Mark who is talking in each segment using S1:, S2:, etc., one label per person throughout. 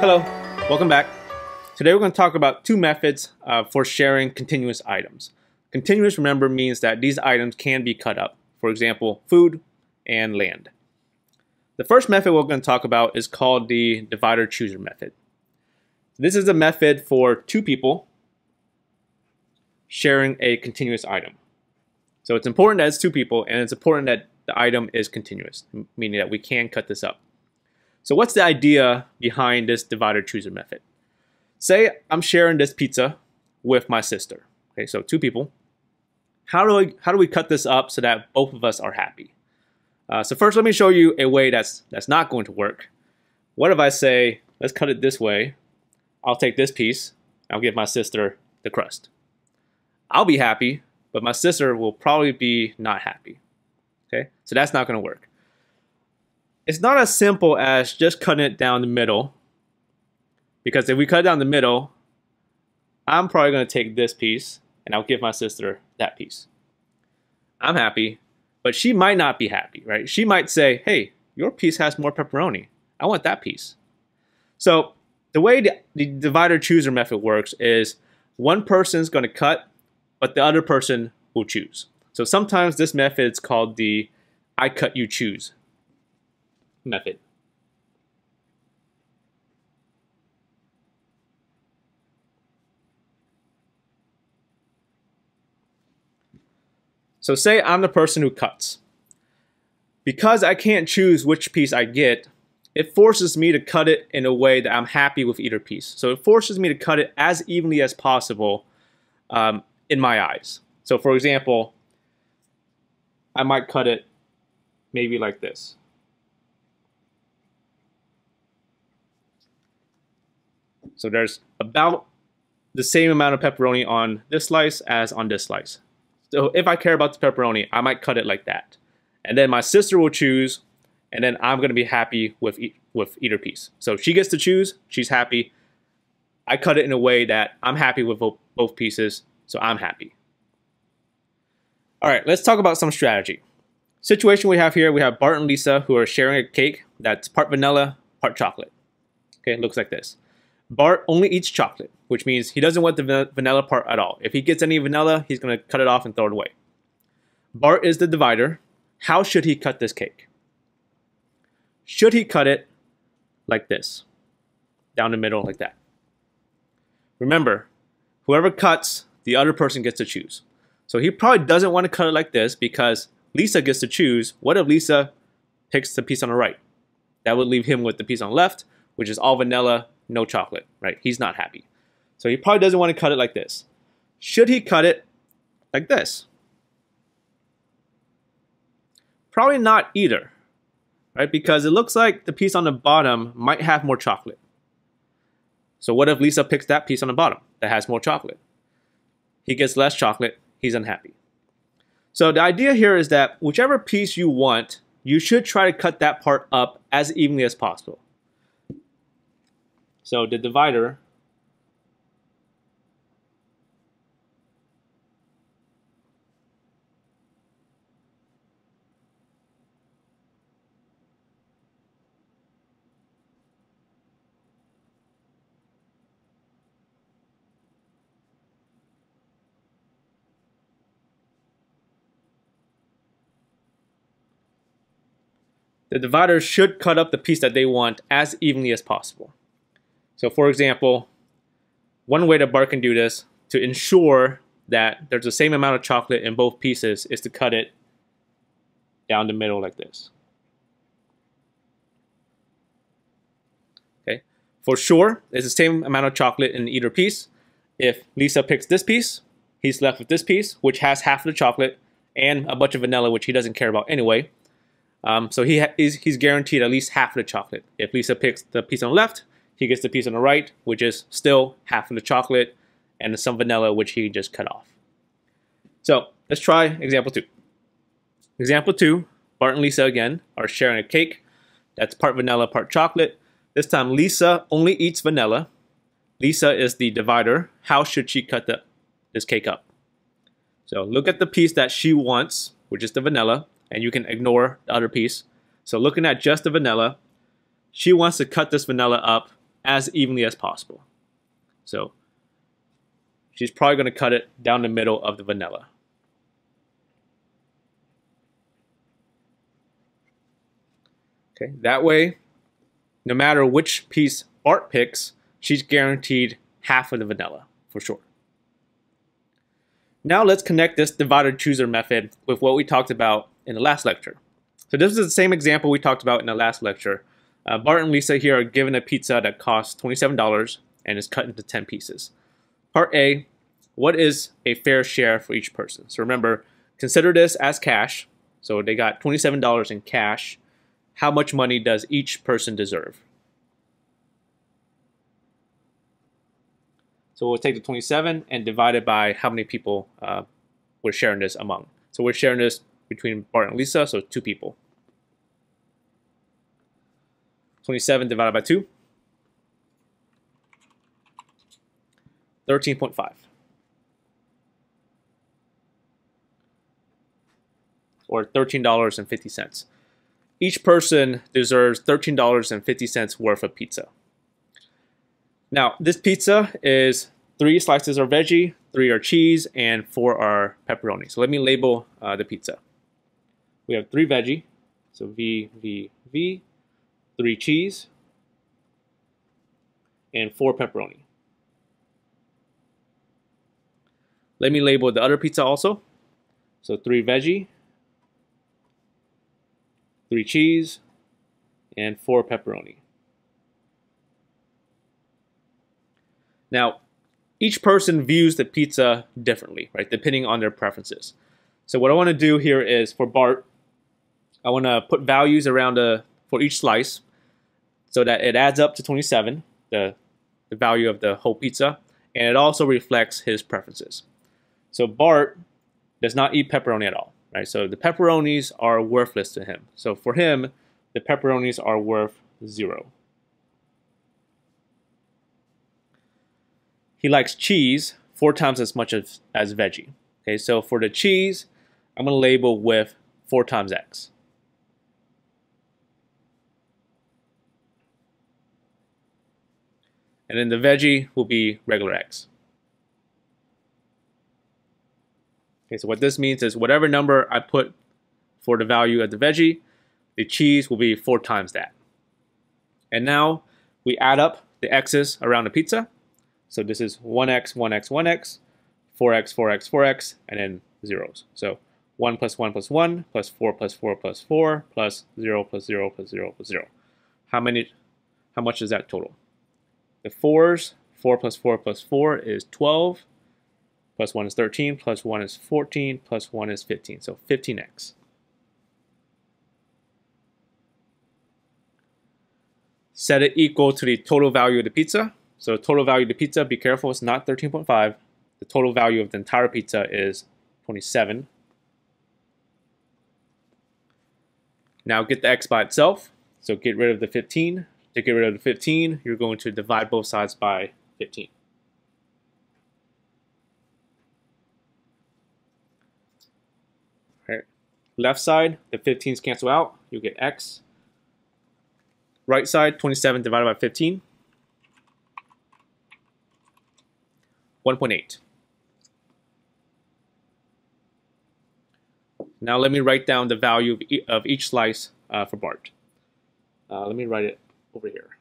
S1: Hello, welcome back. Today we're going to talk about two methods uh, for sharing continuous items. Continuous, remember, means that these items can be cut up. For example, food and land. The first method we're going to talk about is called the divider chooser method. This is a method for two people sharing a continuous item. So it's important that it's two people and it's important that the item is continuous, meaning that we can cut this up. So what's the idea behind this divider chooser method? Say I'm sharing this pizza with my sister. Okay, so two people. How do I how do we cut this up so that both of us are happy? Uh, so first, let me show you a way that's that's not going to work. What if I say, let's cut it this way? I'll take this piece. I'll give my sister the crust. I'll be happy, but my sister will probably be not happy. Okay, so that's not going to work it's not as simple as just cutting it down the middle. Because if we cut down the middle, I'm probably going to take this piece and I'll give my sister that piece. I'm happy, but she might not be happy, right? She might say, hey, your piece has more pepperoni. I want that piece. So the way the, the divider chooser method works is one person's going to cut, but the other person will choose. So sometimes this method is called the I cut you choose method. So say I'm the person who cuts. Because I can't choose which piece I get, it forces me to cut it in a way that I'm happy with either piece. So it forces me to cut it as evenly as possible um, in my eyes. So for example, I might cut it maybe like this. So there's about the same amount of pepperoni on this slice as on this slice. So if I care about the pepperoni, I might cut it like that. And then my sister will choose, and then I'm gonna be happy with, e with either piece. So she gets to choose, she's happy. I cut it in a way that I'm happy with both pieces, so I'm happy. All right, let's talk about some strategy. Situation we have here, we have Bart and Lisa who are sharing a cake that's part vanilla, part chocolate. Okay, looks like this. Bart only eats chocolate, which means he doesn't want the vanilla part at all. If he gets any vanilla, he's going to cut it off and throw it away. Bart is the divider. How should he cut this cake? Should he cut it like this? Down the middle like that. Remember, whoever cuts, the other person gets to choose. So he probably doesn't want to cut it like this because Lisa gets to choose. What if Lisa picks the piece on the right? That would leave him with the piece on the left, which is all vanilla no chocolate, right? He's not happy. So he probably doesn't want to cut it like this. Should he cut it like this? Probably not either, right? Because it looks like the piece on the bottom might have more chocolate. So what if Lisa picks that piece on the bottom that has more chocolate? He gets less chocolate, he's unhappy. So the idea here is that whichever piece you want, you should try to cut that part up as evenly as possible. So the divider The divider should cut up the piece that they want as evenly as possible. So for example, one way that Bart can do this to ensure that there's the same amount of chocolate in both pieces is to cut it down the middle like this. Okay, for sure, it's the same amount of chocolate in either piece. If Lisa picks this piece, he's left with this piece, which has half of the chocolate and a bunch of vanilla, which he doesn't care about anyway. Um, so he he's, he's guaranteed at least half of the chocolate. If Lisa picks the piece on the left, he gets the piece on the right, which is still half of the chocolate and some vanilla, which he just cut off. So let's try example two. Example two, Bart and Lisa again are sharing a cake that's part vanilla, part chocolate. This time Lisa only eats vanilla. Lisa is the divider. How should she cut the, this cake up? So look at the piece that she wants, which is the vanilla, and you can ignore the other piece. So looking at just the vanilla, she wants to cut this vanilla up as evenly as possible. So she's probably going to cut it down the middle of the vanilla. Okay, that way, no matter which piece Bart picks, she's guaranteed half of the vanilla for sure. Now let's connect this divider chooser method with what we talked about in the last lecture. So this is the same example we talked about in the last lecture. Uh, Bart and Lisa here are given a pizza that costs $27 and is cut into 10 pieces. Part A, what is a fair share for each person? So remember, consider this as cash. So they got $27 in cash. How much money does each person deserve? So we'll take the 27 and divide it by how many people uh, we're sharing this among. So we're sharing this between Bart and Lisa, so two people. 27 divided by 2. 13.5. Or $13.50. Each person deserves $13.50 worth of pizza. Now, this pizza is three slices are veggie, three are cheese, and four are pepperoni. So let me label uh, the pizza. We have three veggie, so V, V, V, three cheese, and four pepperoni. Let me label the other pizza also. So three veggie, three cheese, and four pepperoni. Now, each person views the pizza differently, right, depending on their preferences. So what I want to do here is for Bart, I want to put values around the, for each slice so that it adds up to 27, the, the value of the whole pizza, and it also reflects his preferences. So Bart does not eat pepperoni at all, right? So the pepperonis are worthless to him. So for him, the pepperonis are worth zero. He likes cheese four times as much as, as veggie. Okay, so for the cheese, I'm to label with 4 times x. And then the veggie will be regular x. Okay, so what this means is whatever number I put for the value of the veggie, the cheese will be 4 times that. And now we add up the x's around the pizza. So this is 1x, 1x, 1x, 4x, 4x, 4x, and then zeros. So 1 plus 1 plus 1 plus 4 plus 4 plus 4 plus 0 plus 0 plus 0 plus 0. How many? How much is that total? The 4s, 4 plus 4 plus 4 is 12, plus 1 is 13, plus 1 is 14, plus 1 is 15. So 15x. Set it equal to the total value of the pizza. So total value of the pizza, be careful, it's not 13.5. The total value of the entire pizza is 27. Now get the x by itself. So get rid of the 15. To get rid of the 15, you're going to divide both sides by 15. All right. Left side, the 15s cancel out. You get x. Right side, 27 divided by 15. 1.8. Now let me write down the value of, e of each slice uh, for Bart. Uh, let me write it over here.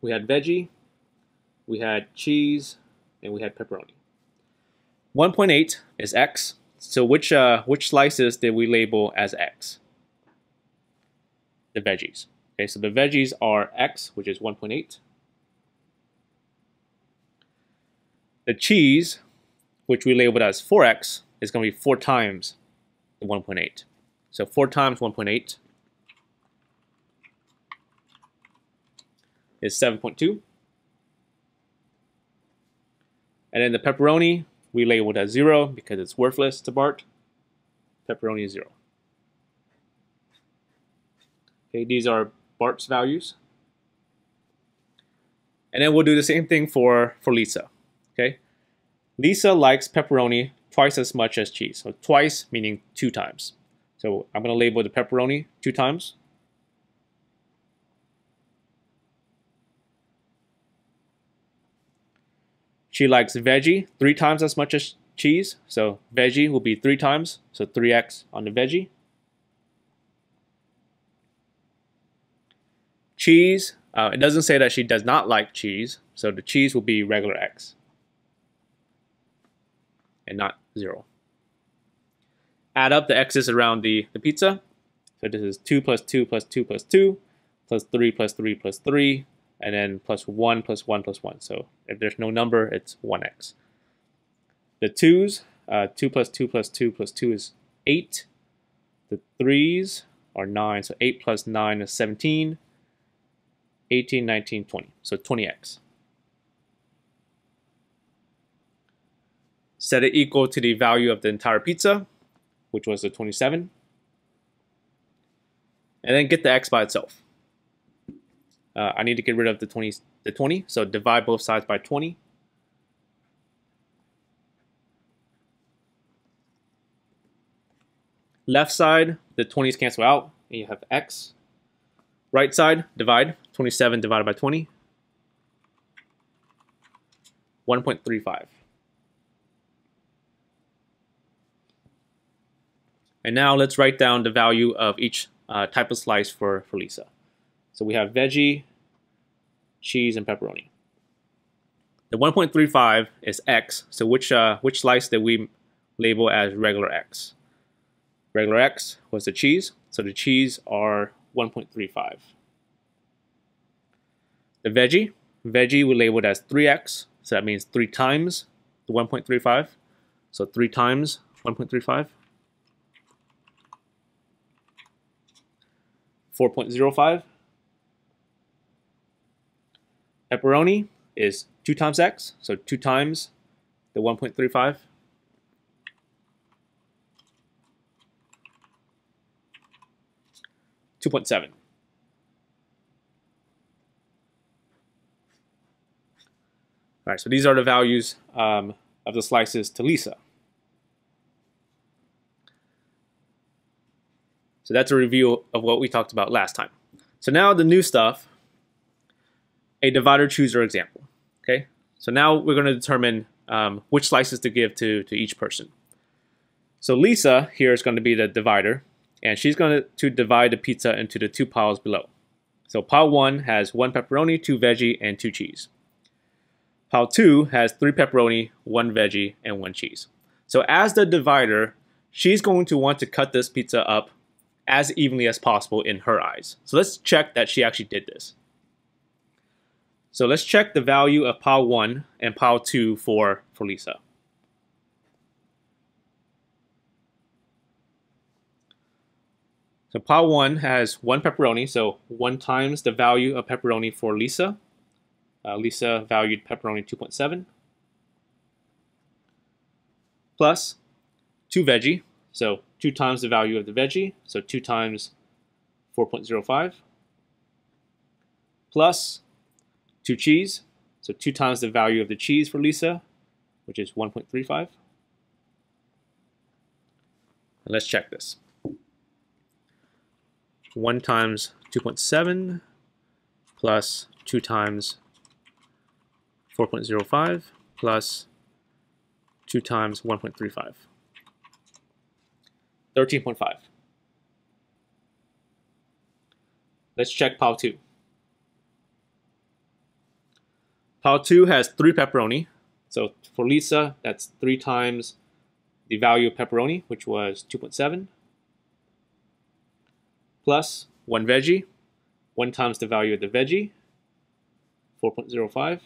S1: We had veggie, we had cheese, and we had pepperoni. 1.8 is x. So which uh, which slices did we label as x? The veggies. Okay, so the veggies are x, which is 1.8. The cheese, which we labeled as 4x, is going to be 4 times the 1.8. So 4 times 1.8 is 7.2. And then the pepperoni, we labeled as 0 because it's worthless to Bart. Pepperoni is 0. Okay, these are Bart's values. And then we'll do the same thing for, for Lisa. Okay, Lisa likes pepperoni twice as much as cheese. So twice meaning two times. So I'm going to label the pepperoni two times. She likes veggie three times as much as cheese. So veggie will be three times, so 3x on the veggie. Cheese, uh, it doesn't say that she does not like cheese, so the cheese will be regular x and not 0. Add up the x's around the, the pizza. So this is 2 plus 2 plus 2 plus 2 plus 3 plus 3 plus 3 and then plus 1 plus 1 plus 1. So if there's no number, it's 1x. The 2's, uh, 2 plus 2 plus 2 plus 2 is 8. The 3's are 9, so 8 plus 9 is 17. 18, 19, 20, so 20x. Set it equal to the value of the entire pizza, which was the 27. And then get the x by itself. Uh, I need to get rid of the 20, the 20, so divide both sides by 20. Left side, the 20s cancel out, and you have x. Right side, divide, 27 divided by 20. 1.35. And now let's write down the value of each uh, type of slice for, for Lisa. So we have veggie, cheese, and pepperoni. The 1.35 is X, so which, uh, which slice did we label as regular X? Regular X was the cheese, so the cheese are 1.35. The veggie, veggie we labeled as 3X, so that means 3 times the 1.35. So 3 times 1.35. 4.05. Pepperoni is 2 times x, so 2 times the 1.35. Two point seven. All right, so these are the values um, of the slices to Lisa. So that's a review of what we talked about last time. So now the new stuff a divider chooser example. Okay, so now we're going to determine um, which slices to give to, to each person. So Lisa here is going to be the divider, and she's going to, divide the pizza into the two piles below. So pile 1 has one pepperoni, two veggie, and two cheese. Pile 2 has three pepperoni, one veggie, and one cheese. So as the divider, she's going to want to cut this pizza up as evenly as possible in her eyes. So let's check that she actually did this. So let's check the value of pile 1 and pile 2 for, for Lisa. So pile 1 has one pepperoni, so 1 times the value of pepperoni for Lisa. Uh, Lisa valued pepperoni 2.7. Plus 2 veggie, so 2 times the value of the veggie, so 2 times 4.05. Plus two cheese, so two times the value of the cheese for Lisa, which is 1.35. And let's check this. 1 times 2.7 plus 2 times 4.05 plus 2 times 1.35. 13.5. Let's check POW2. Pile 2 has 3 pepperoni. So for Lisa, that's 3 times the value of pepperoni, which was 2.7, plus 1 veggie, 1 times the value of the veggie, 4.05,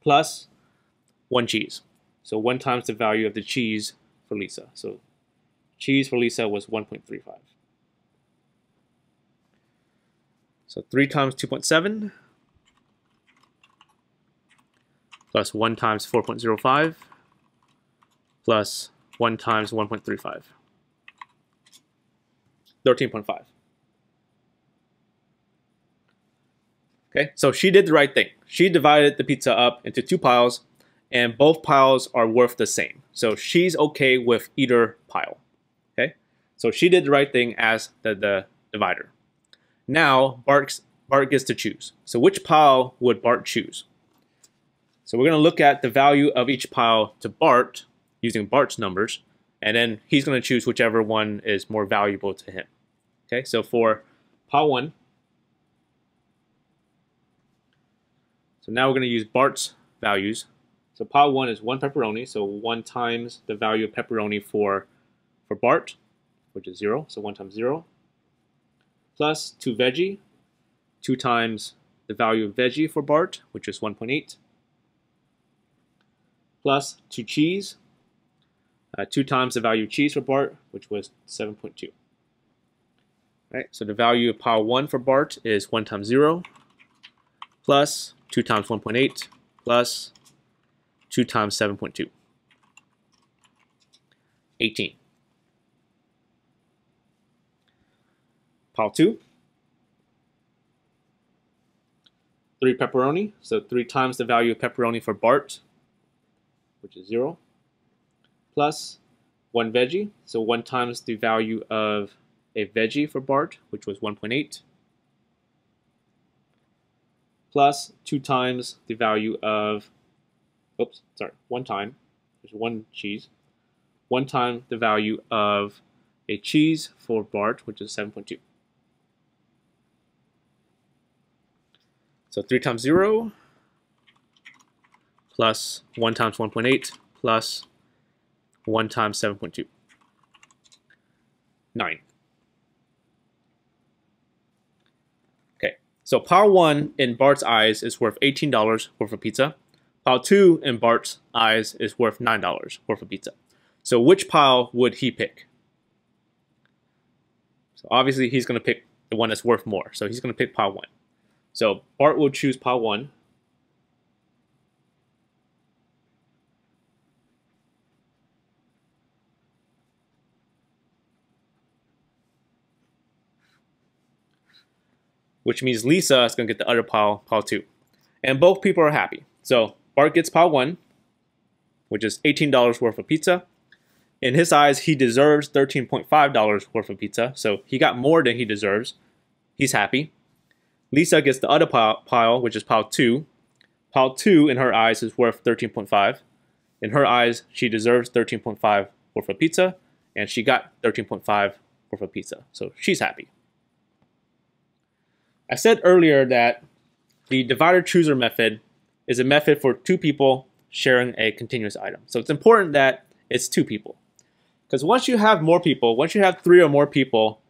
S1: plus 1 cheese. So 1 times the value of the cheese for Lisa. So cheese for Lisa was 1.35. So 3 times 2.7 plus 1 times 4.05 plus 1 times 1.35. 13.5. Okay, so she did the right thing. She divided the pizza up into two piles, and both piles are worth the same. So she's okay with either pile. Okay, so she did the right thing as the, the divider. Now Bart, Bart gets to choose. So which pile would Bart choose? So we're going to look at the value of each pile to Bart using Bart's numbers, and then he's going to choose whichever one is more valuable to him. Okay, so for pile 1, so now we're going to use Bart's values. So pile 1 is 1 pepperoni, so 1 times the value of pepperoni for, for Bart, which is 0, so 1 times 0, plus 2 veggie, 2 times the value of veggie for Bart, which is 1.8, plus 2 cheese, uh, 2 times the value of cheese for Bart, which was 7.2. Right, so the value of pile 1 for Bart is 1 times 0, plus 2 times 1.8, plus 2 times 7.2. 18. Pile 2. 3 pepperoni, so 3 times the value of pepperoni for Bart, which is 0, plus 1 veggie, so 1 times the value of a veggie for Bart, which was 1.8, plus 2 times the value of oops, sorry, one time, there's one cheese, one time the value of a cheese for Bart, which is 7.2. So 3 times 0 plus 1 times 1.8 plus 1 times 7.2. 9. Okay, so pile 1 in Bart's eyes is worth $18 worth of pizza. Pile 2 in Bart's eyes is worth $9 worth of pizza. So which pile would he pick? So obviously he's going to pick the one that's worth more. So he's going to pick pile 1. So Bart will choose pile 1. Which means Lisa is going to get the other pile, pile 2. And both people are happy. So Bart gets pile one, which is $18 worth of pizza. In his eyes, he deserves $13.5 worth of pizza, so he got more than he deserves. He's happy. Lisa gets the other pile, which is pile two. Pile two, in her eyes, is worth 13.5. In her eyes, she deserves 13.5 worth of pizza, and she got 13.5 worth of pizza, so she's happy. I said earlier that the divider chooser method is a method for two people sharing a continuous item. So it's important that it's two people. Because once you have more people, once you have three or more people,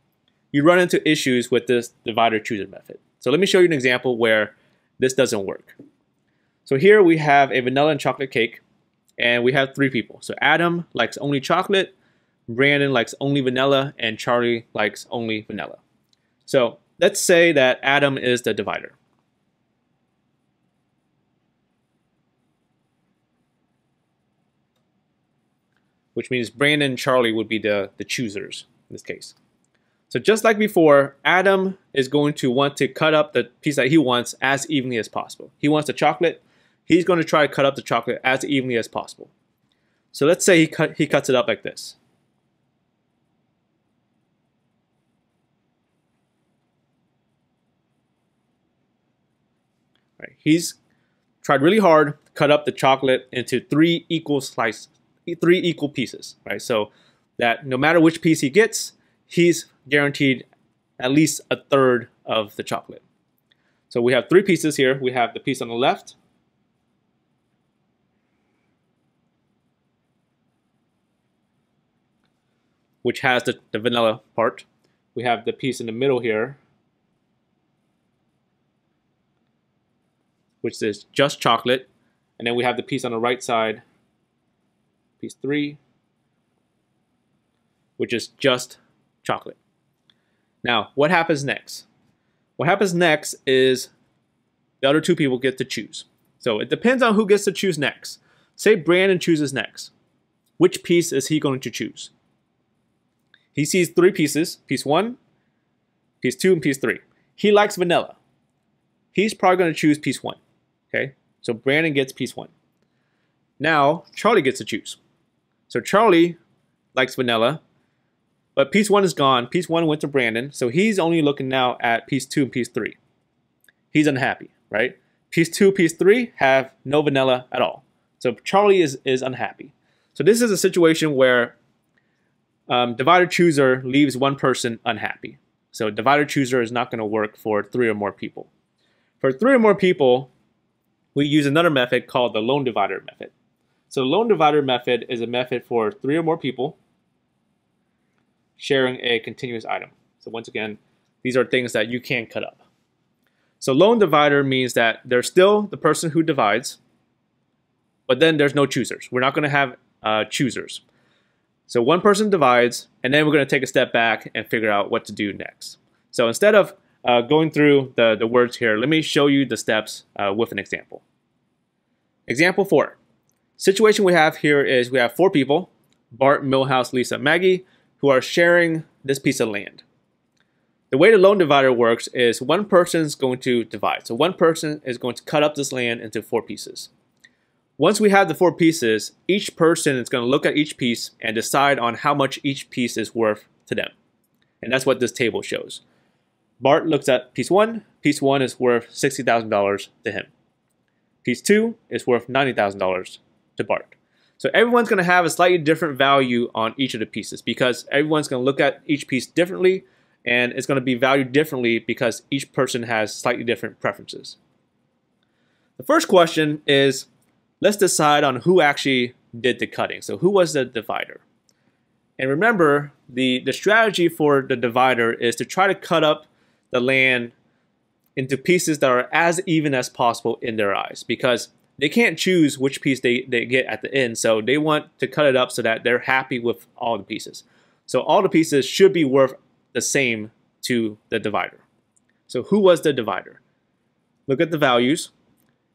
S1: you run into issues with this divider chooser method. So let me show you an example where this doesn't work. So here we have a vanilla and chocolate cake, and we have three people. So Adam likes only chocolate, Brandon likes only vanilla, and Charlie likes only vanilla. So let's say that Adam is the divider. which means Brandon and Charlie would be the, the choosers in this case. So just like before, Adam is going to want to cut up the piece that he wants as evenly as possible. He wants the chocolate. He's going to try to cut up the chocolate as evenly as possible. So let's say he, cut, he cuts it up like this. He's tried really hard to cut up the chocolate into three equal slices three equal pieces, right? So that no matter which piece he gets, he's guaranteed at least a third of the chocolate. So we have three pieces here. We have the piece on the left, which has the, the vanilla part. We have the piece in the middle here, which is just chocolate. And then we have the piece on the right side, piece three, which is just chocolate. Now, what happens next? What happens next is the other two people get to choose. So it depends on who gets to choose next. Say Brandon chooses next. Which piece is he going to choose? He sees three pieces, piece one, piece two, and piece three. He likes vanilla. He's probably going to choose piece one. Okay, so Brandon gets piece one. Now, Charlie gets to choose. So Charlie likes vanilla, but piece one is gone. Piece one went to Brandon, so he's only looking now at piece two and piece three. He's unhappy, right? Piece 2, piece 3 have no vanilla at all. So Charlie is, is unhappy. So this is a situation where um, divider chooser leaves one person unhappy. So divider chooser is not going to work for three or more people. For three or more people, we use another method called the lone divider method. So lone divider method is a method for three or more people sharing a continuous item. So once again, these are things that you can't cut up. So lone divider means that there's still the person who divides, but then there's no choosers. We're not going to have uh, choosers. So one person divides, and then we're going to take a step back and figure out what to do next. So instead of uh, going through the, the words here, let me show you the steps uh, with an example. Example four. Situation we have here is we have four people, Bart, Milhouse, Lisa, Maggie, who are sharing this piece of land. The way the lone divider works is one person is going to divide. So one person is going to cut up this land into four pieces. Once we have the four pieces, each person is going to look at each piece and decide on how much each piece is worth to them. And that's what this table shows. Bart looks at piece one. Piece one is worth $60,000 to him. Piece two is worth $90,000 to Bart. So everyone's going to have a slightly different value on each of the pieces because everyone's going to look at each piece differently and it's going to be valued differently because each person has slightly different preferences. The first question is let's decide on who actually did the cutting. So who was the divider? And remember, the, the strategy for the divider is to try to cut up the land into pieces that are as even as possible in their eyes because they can't choose which piece they, they get at the end. So they want to cut it up so that they're happy with all the pieces. So all the pieces should be worth the same to the divider. So who was the divider? Look at the values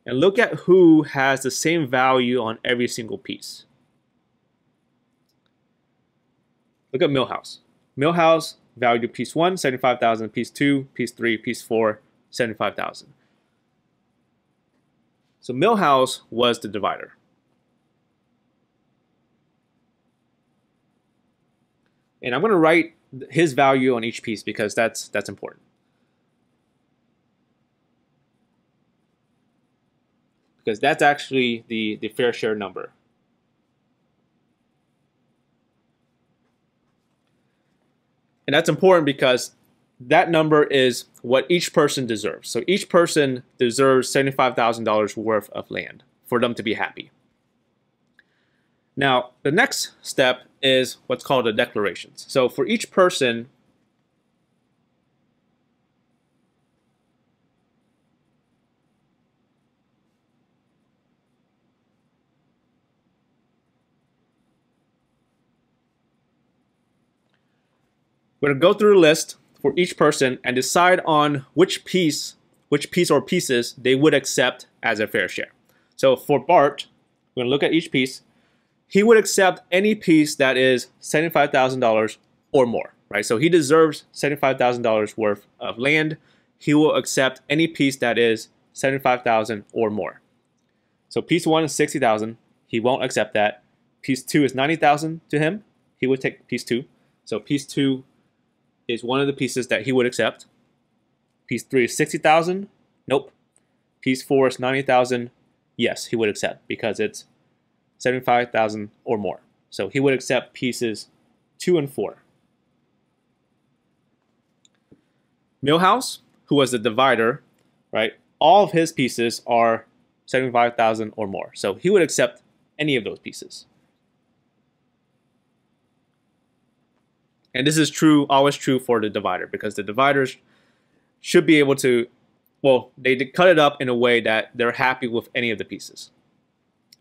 S1: and look at who has the same value on every single piece. Look at Millhouse. Milhouse valued piece 1, 75,000, piece 2, piece 3, piece 4, 75,000. So Milhouse was the divider. And I'm going to write his value on each piece because that's that's important. because that's actually the, the fair share number. And that's important because that number is what each person deserves. So each person deserves $75,000 worth of land for them to be happy. Now, the next step is what's called the declarations. So for each person, We're to go through the list for each person and decide on which piece, which piece or pieces they would accept as a fair share. So for Bart, we're to look at each piece. He would accept any piece that is $75,000 or more, right? So he deserves $75,000 worth of land. He will accept any piece that is 75,000 or more. So piece one is 60,000. He won't accept that. Piece two is 90,000 to him. He would take piece two. So piece two is one of the pieces that he would accept. Piece three is 60,000. Nope. Piece four is 90,000. Yes, he would accept because it's 75,000 or more. So he would accept pieces two and four. Milhouse, who was the divider, right? All of his pieces are 75,000 or more. So he would accept any of those pieces. And this is true, always true for the divider because the dividers should be able to, well, they cut it up in a way that they're happy with any of the pieces.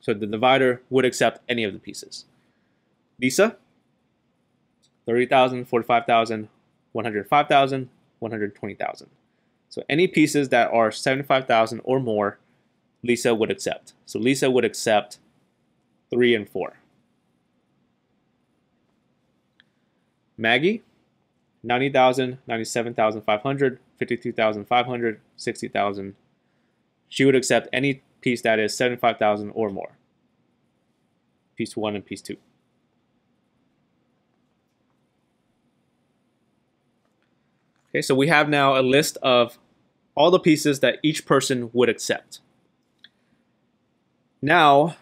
S1: So the divider would accept any of the pieces. Lisa, 30,000, 45,000, 105,000, 120,000. So any pieces that are 75,000 or more, Lisa would accept. So Lisa would accept 3 and 4. Maggie, 90,000, 97,500, 52,500, 60,000. She would accept any piece that is 75,000 or more. Piece 1 and piece 2. Okay, so we have now a list of all the pieces that each person would accept. Now,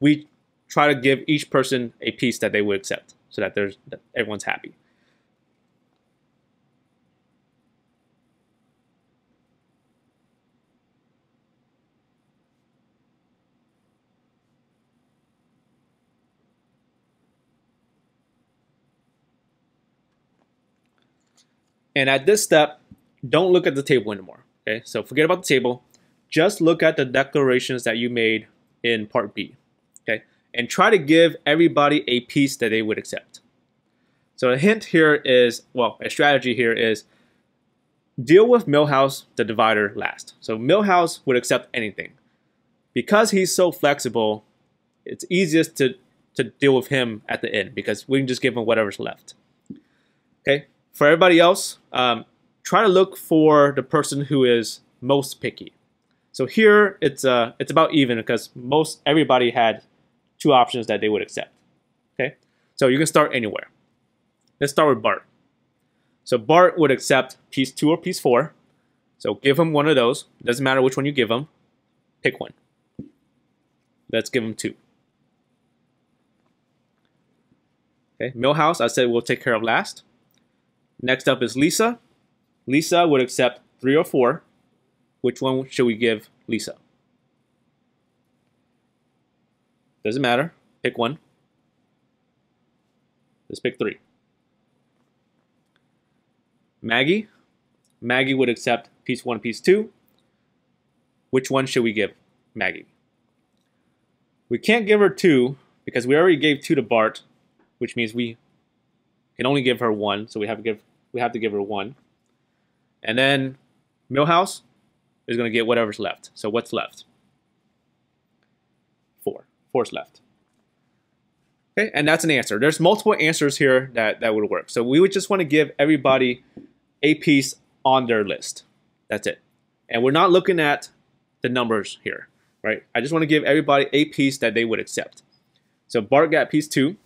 S1: we try to give each person a piece that they would accept so that there's that everyone's happy. And at this step, don't look at the table anymore. Okay, so forget about the table. Just look at the declarations that you made in part B. Okay, and try to give everybody a piece that they would accept. So a hint here is, well, a strategy here is deal with Milhouse, the divider, last. So Milhouse would accept anything. Because he's so flexible, it's easiest to, to deal with him at the end because we can just give him whatever's left. Okay, for everybody else, um, try to look for the person who is most picky. So here it's uh, it's about even because most everybody had two options that they would accept. Okay, so you can start anywhere. Let's start with Bart. So Bart would accept piece two or piece four. So give him one of those. Doesn't matter which one you give him. Pick one. Let's give him two. Okay, Milhouse, I said we'll take care of last. Next up is Lisa. Lisa would accept three or four. Which one should we give Lisa? Doesn't matter. Pick one. Let's pick three. Maggie. Maggie would accept piece one, piece two. Which one should we give Maggie? We can't give her two because we already gave two to Bart, which means we can only give her one, so we have to give we have to give her one. And then Milhouse is going to get whatever's left. So what's left? Four. Left. Okay, and that's an answer. There's multiple answers here that, that would work. So we would just want to give everybody a piece on their list. That's it. And we're not looking at the numbers here, right? I just want to give everybody a piece that they would accept. So Bart got piece two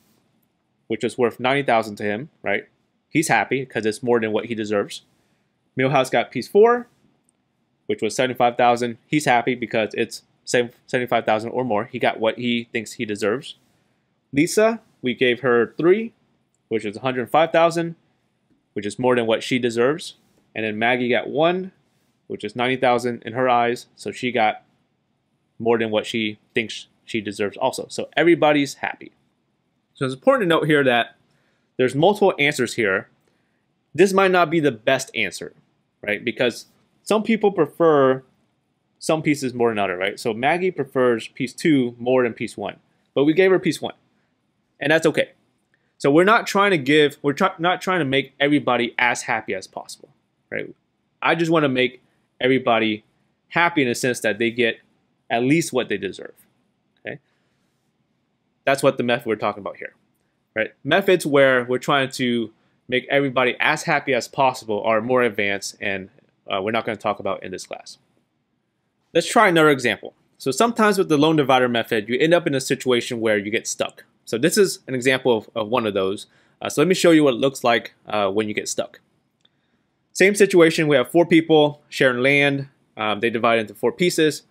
S1: which was worth 90000 to him, right? He's happy because it's more than what he deserves. Milhouse got piece four, which was 75000 He's happy because it's 75000 or more. He got what he thinks he deserves. Lisa, we gave her three, which is 105000 which is more than what she deserves. And then Maggie got one, which is 90000 in her eyes. So she got more than what she thinks she deserves also. So everybody's happy. So it's important to note here that there's multiple answers here. This might not be the best answer, right? Because some people prefer some pieces more than other, right? So Maggie prefers piece two more than piece one, but we gave her piece one, and that's okay. So we're not trying to give, we're not trying to make everybody as happy as possible, right? I just want to make everybody happy in the sense that they get at least what they deserve. Okay, that's what the method we're talking about here, right? Methods where we're trying to make everybody as happy as possible are more advanced and uh, we're not going to talk about in this class. Let's try another example. So sometimes with the lone divider method, you end up in a situation where you get stuck. So this is an example of, of one of those. Uh, so let me show you what it looks like uh, when you get stuck. Same situation, we have four people sharing land. Um, they divide into four pieces.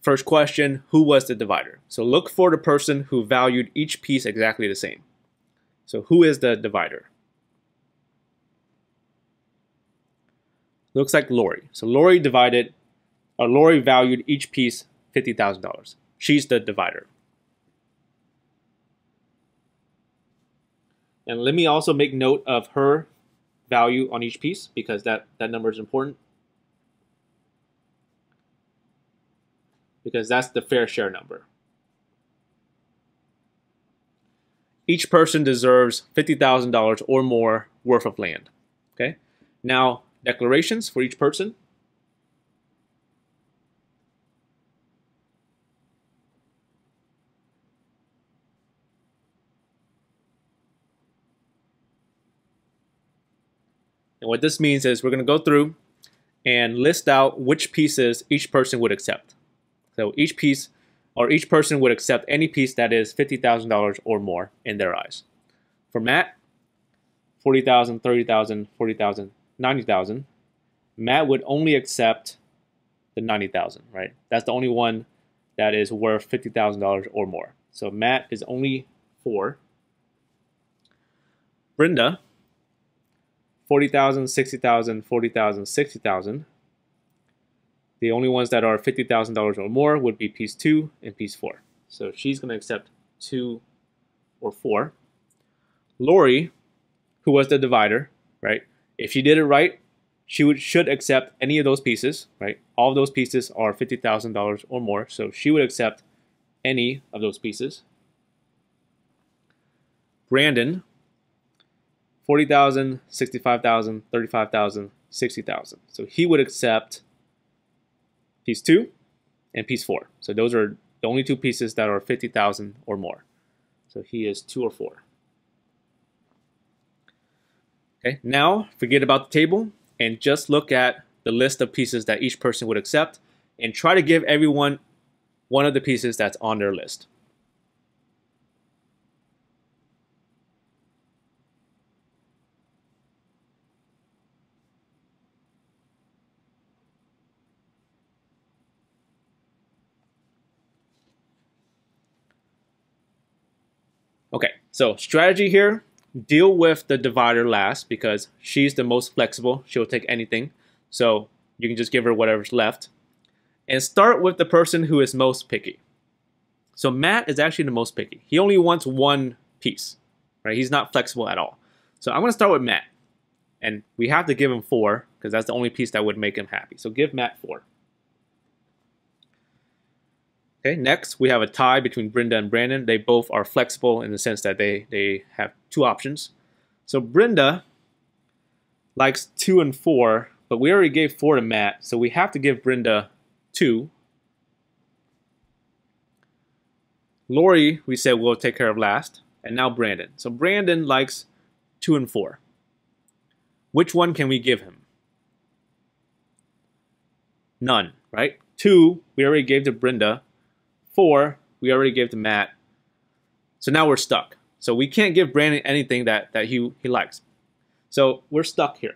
S1: First question, who was the divider? So look for the person who valued each piece exactly the same. So who is the divider? Looks like Lori. So Lori divided, or Lori valued each piece $50,000. She's the divider. And let me also make note of her value on each piece because that, that number is important. because that's the fair share number. Each person deserves $50,000 or more worth of land. Okay. Now, declarations for each person. And what this means is we're going to go through and list out which pieces each person would accept. So each piece or each person would accept any piece that is $50,000 or more in their eyes. For Matt, 40,000, 30,000, 40,000, 90,000. Matt would only accept the 90,000, right? That's the only one that is worth $50,000 or more. So Matt is only 4. Brenda 40,000, 60,000, 40,000, 60,000. The only ones that are $50,000 or more would be piece 2 and piece 4. So she's going to accept 2 or 4. Lori, who was the divider, right? If she did it right, she would should accept any of those pieces, right? All of those pieces are $50,000 or more, so she would accept any of those pieces. Brandon 40,000, 65,000, 35,000, 60,000. So he would accept piece 2 and piece 4. So those are the only two pieces that are 50,000 or more. So he is 2 or 4. Okay, now forget about the table and just look at the list of pieces that each person would accept and try to give everyone one of the pieces that's on their list. Okay, so strategy here, deal with the divider last because she's the most flexible. She'll take anything. So you can just give her whatever's left. And start with the person who is most picky. So Matt is actually the most picky. He only wants one piece, right? He's not flexible at all. So I'm going to start with Matt. And we have to give him four because that's the only piece that would make him happy. So give Matt four. Okay, next we have a tie between Brenda and Brandon. They both are flexible in the sense that they, they have two options. So Brenda likes two and four, but we already gave four to Matt, so we have to give Brenda two. Lori, we said we'll take care of last, and now Brandon. So Brandon likes two and four. Which one can we give him? None, right? Two, we already gave to Brenda. Four, we already gave to Matt. So now we're stuck. So we can't give Brandon anything that, that he, he likes. So we're stuck here.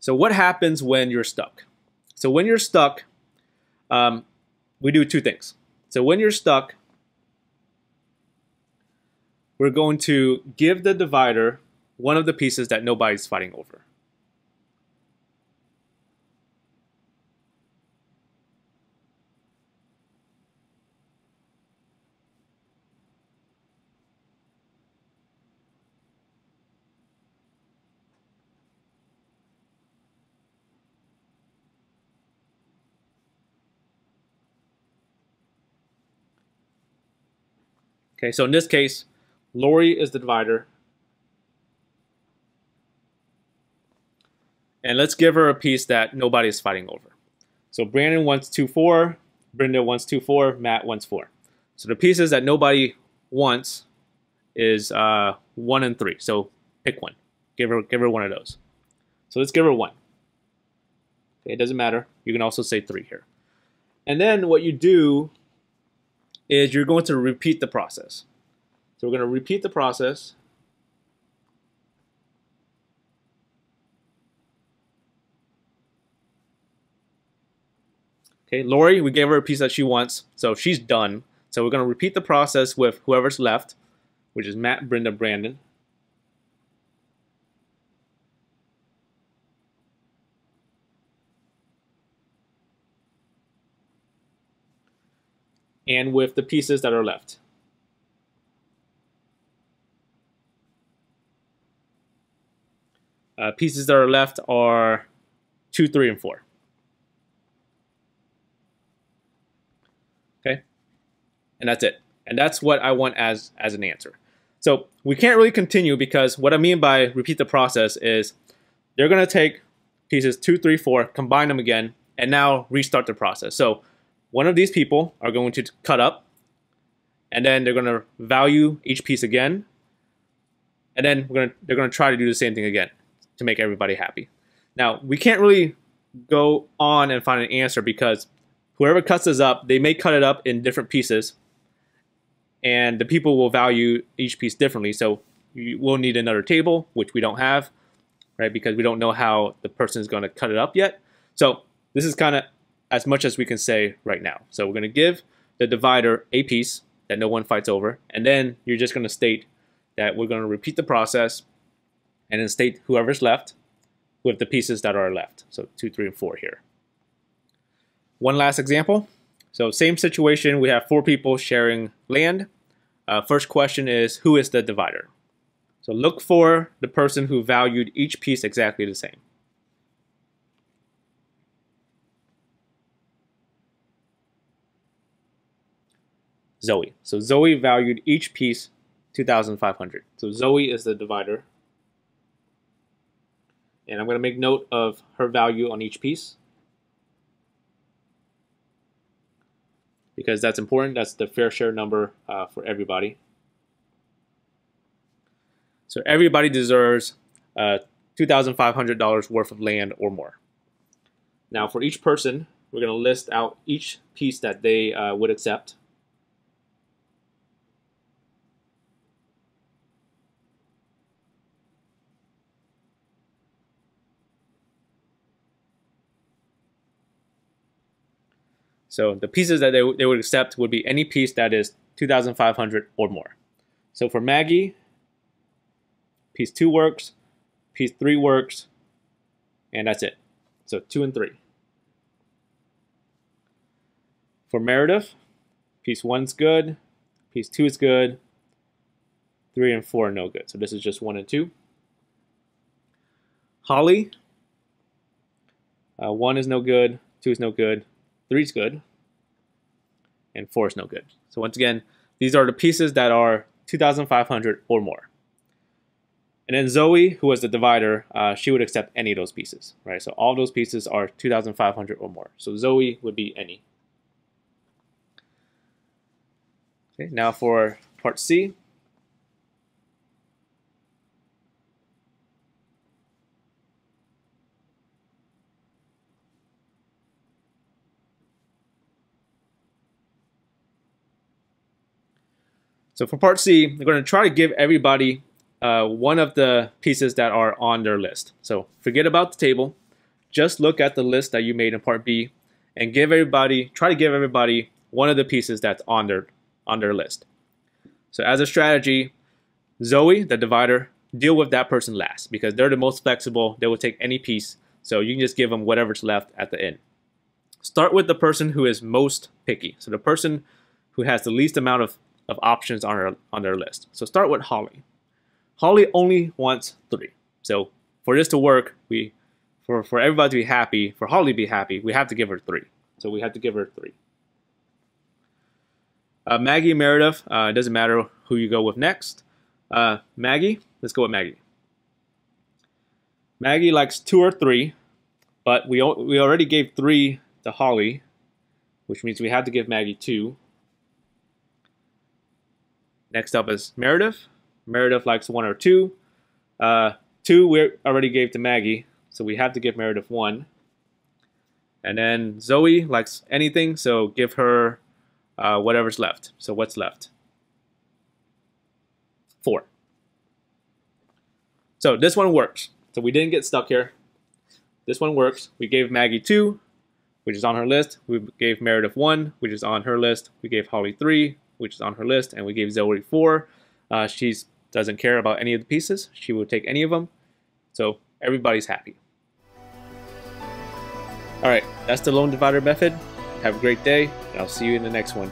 S1: So what happens when you're stuck? So when you're stuck, um, we do two things. So when you're stuck, we're going to give the divider one of the pieces that nobody's fighting over. Okay, so in this case, Lori is the divider. And let's give her a piece that nobody is fighting over. So Brandon wants 2-4, Brenda wants 2-4, Matt wants 4. So the pieces that nobody wants is uh, 1 and 3. So pick one. Give her, give her one of those. So let's give her 1. Okay, it doesn't matter. You can also say 3 here. And then what you do is you're going to repeat the process. So we're going to repeat the process. Okay, Lori, we gave her a piece that she wants, so she's done. So we're going to repeat the process with whoever's left, which is Matt, Brenda, Brandon. And with the pieces that are left. Uh, pieces that are left are 2, 3, and 4. Okay? And that's it. And that's what I want as, as an answer. So we can't really continue because what I mean by repeat the process is they're going to take pieces 2, 3, 4, combine them again, and now restart the process. So one of these people are going to cut up, and then they're going to value each piece again, and then to, they're going to try to do the same thing again to make everybody happy. Now, we can't really go on and find an answer because whoever cuts this up, they may cut it up in different pieces, and the people will value each piece differently. So you will need another table, which we don't have, right? Because we don't know how the person is going to cut it up yet. So this is kind of as much as we can say right now. So we're going to give the divider a piece that no one fights over, and then you're just going to state that we're going to repeat the process and then state whoever's left with the pieces that are left. So two, three, and four here. One last example. So same situation, we have four people sharing land. Uh, first question is, who is the divider? So look for the person who valued each piece exactly the same. Zoe. So Zoe valued each piece 2,500. So Zoe is the divider. And I'm going to make note of her value on each piece. Because that's important. That's the fair share number uh, for everybody. So everybody deserves uh, $2,500 worth of land or more. Now for each person, we're going to list out each piece that they uh, would accept. So the pieces that they, they would accept would be any piece that is 2,500 or more. So for Maggie, piece 2 works, piece 3 works, and that's it. So 2 and 3. For Meredith, piece 1 is good, piece 2 is good, 3 and 4 are no good. So this is just 1 and 2. Holly, uh, 1 is no good, 2 is no good, Three is good. And four is no good. So once again, these are the pieces that are 2,500 or more. And then Zoe, who was the divider, uh, she would accept any of those pieces, right? So all those pieces are 2,500 or more. So Zoe would be any. Okay, now for part C. So for part C, we're going to try to give everybody uh, one of the pieces that are on their list. So forget about the table. Just look at the list that you made in part B and give everybody, try to give everybody one of the pieces that's on their, on their list. So as a strategy, Zoe, the divider, deal with that person last because they're the most flexible. They will take any piece. So you can just give them whatever's left at the end. Start with the person who is most picky. So the person who has the least amount of of options on, our, on their list. So start with Holly. Holly only wants three. So for this to work, we for, for everybody to be happy, for Holly to be happy, we have to give her three. So we have to give her three. Uh, Maggie Meredith, uh, it doesn't matter who you go with next. Uh, Maggie, let's go with Maggie. Maggie likes two or three, but we, we already gave three to Holly, which means we have to give Maggie two. Next up is Meredith. Meredith likes one or two. Uh, two we already gave to Maggie, so we have to give Meredith one. And then Zoe likes anything, so give her uh, whatever's left. So what's left? Four. So this one works. So we didn't get stuck here. This one works. We gave Maggie two, which is on her list. We gave Meredith one, which is on her list. We gave Holly three, which is on her list, and we gave Zoe four. Uh, she doesn't care about any of the pieces. She will take any of them. So everybody's happy. All right, that's the lone divider method. Have a great day, and I'll see you in the next one.